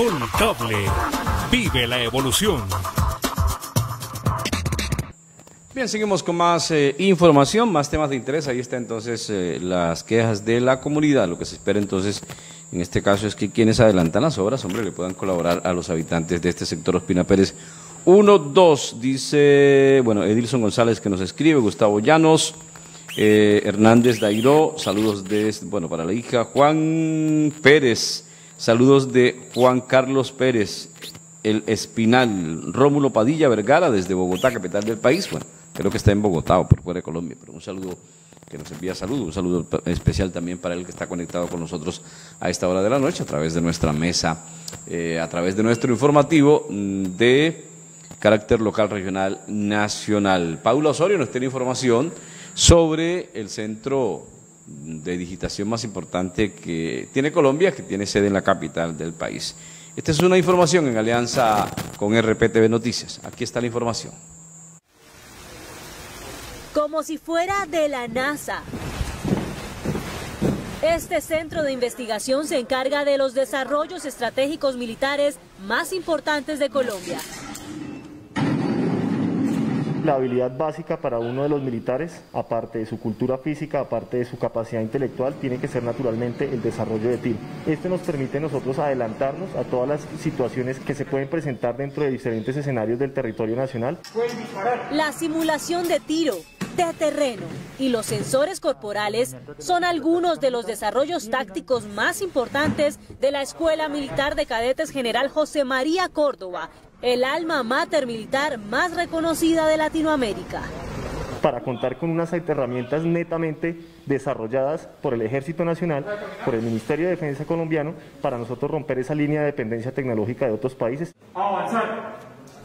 Colcable. Vive la evolución. Bien, seguimos con más eh, información, más temas de interés. Ahí está entonces eh, las quejas de la comunidad. Lo que se espera entonces, en este caso, es que quienes adelantan las obras, hombre, le puedan colaborar a los habitantes de este sector Ospina Pérez. Uno, dos, dice, bueno, Edilson González que nos escribe, Gustavo Llanos, eh, Hernández Dairó, saludos de, bueno, para la hija, Juan Pérez, saludos de Juan Carlos Pérez, el Espinal, Rómulo Padilla Vergara desde Bogotá, capital del país, bueno, creo que está en Bogotá o por fuera de Colombia, pero un saludo que nos envía saludos, un saludo especial también para el que está conectado con nosotros a esta hora de la noche a través de nuestra mesa, eh, a través de nuestro informativo mm, de carácter local, regional, nacional. Paula Osorio nos tiene información sobre el centro de digitación más importante que tiene Colombia, que tiene sede en la capital del país. Esta es una información en alianza con RPTV Noticias. Aquí está la información. Como si fuera de la NASA. Este centro de investigación se encarga de los desarrollos estratégicos militares más importantes de Colombia la habilidad básica para uno de los militares, aparte de su cultura física, aparte de su capacidad intelectual, tiene que ser naturalmente el desarrollo de tiro. Esto nos permite nosotros adelantarnos a todas las situaciones que se pueden presentar dentro de diferentes escenarios del territorio nacional. La simulación de tiro, de terreno y los sensores corporales son algunos de los desarrollos tácticos más importantes de la Escuela Militar de Cadetes General José María Córdoba, el alma mater militar más reconocida de Latinoamérica. Para contar con unas herramientas netamente desarrolladas por el Ejército Nacional, por el Ministerio de Defensa colombiano, para nosotros romper esa línea de dependencia tecnológica de otros países.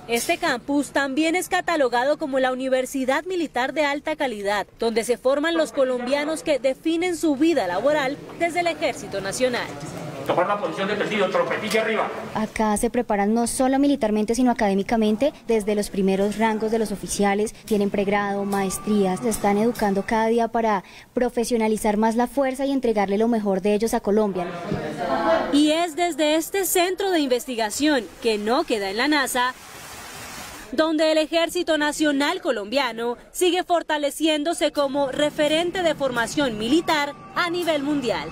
Este campus también es catalogado como la Universidad Militar de Alta Calidad, donde se forman los colombianos que definen su vida laboral desde el Ejército Nacional tomar una posición defensiva, trompetilla arriba. Acá se preparan no solo militarmente, sino académicamente, desde los primeros rangos de los oficiales, tienen pregrado, maestrías, se están educando cada día para profesionalizar más la fuerza y entregarle lo mejor de ellos a Colombia. Y es desde este centro de investigación, que no queda en la NASA, donde el Ejército Nacional Colombiano sigue fortaleciéndose como referente de formación militar a nivel mundial.